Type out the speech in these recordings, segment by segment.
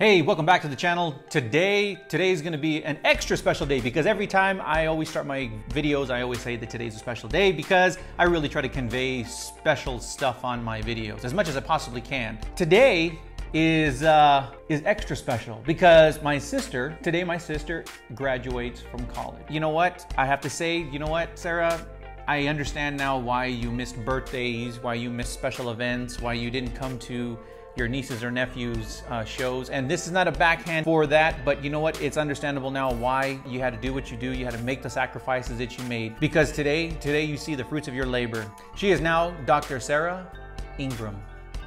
Hey, welcome back to the channel. Today, today is gonna be an extra special day because every time I always start my videos, I always say that today's a special day because I really try to convey special stuff on my videos as much as I possibly can. Today is uh, is extra special because my sister, today my sister graduates from college. You know what? I have to say, you know what, Sarah? I understand now why you missed birthdays, why you missed special events, why you didn't come to your nieces or nephews uh, shows. And this is not a backhand for that, but you know what? It's understandable now why you had to do what you do. You had to make the sacrifices that you made because today, today you see the fruits of your labor. She is now Dr. Sarah Ingram.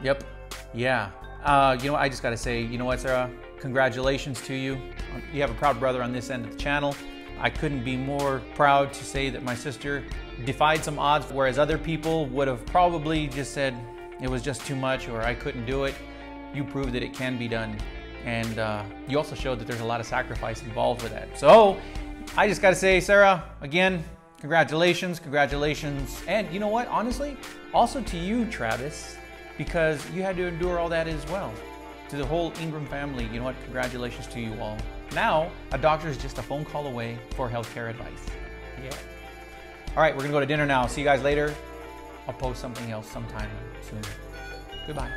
Yep. Yeah. Uh, you know, what? I just got to say, you know what, Sarah? Congratulations to you. You have a proud brother on this end of the channel. I couldn't be more proud to say that my sister defied some odds, whereas other people would have probably just said it was just too much or I couldn't do it. You proved that it can be done. And uh, you also showed that there's a lot of sacrifice involved with that. So I just got to say, Sarah, again, congratulations, congratulations. And you know what, honestly, also to you, Travis, because you had to endure all that as well. To the whole Ingram family, you know what, congratulations to you all. Now, a doctor is just a phone call away for healthcare advice. Yeah. All right, we're gonna go to dinner now. See you guys later. I'll post something else sometime soon. Goodbye.